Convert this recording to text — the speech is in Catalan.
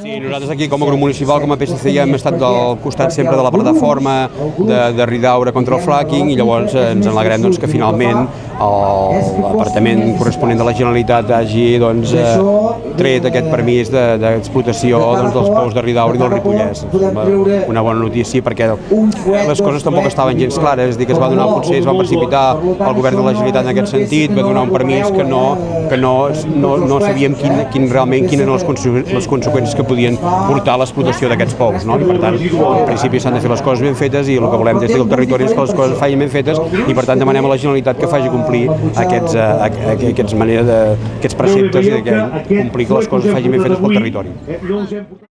Sí, nosaltres aquí com a grup municipal, com a PSC, ja hem estat al costat sempre de la plataforma de, de Ridaura contra el fracking i llavors eh, ens alegrem doncs, que finalment l'apartament corresponent de la Generalitat hagi doncs, eh, tret aquest permís d'explotació de, doncs, dels pous de Ridaura i del Ripollès. Una bona notícia perquè les coses tampoc estaven gens clares, és dir, que es va donar, potser es va precipitar el govern de la Generalitat en aquest sentit, va donar un permís que no, que no, no, no sabíem quin, quin, realment quines eren les, les conseqüències que podien portar a l'explotació d'aquests pous. No? I per tant, en principi s'han de fer les coses ben fetes i el que volem des del territori és que les coses facin ben fetes i per tant demanem a la Generalitat que faci complir aquests, uh, aquests, manera de, aquests preceptes i que complir que les coses facin ben fetes pel territori.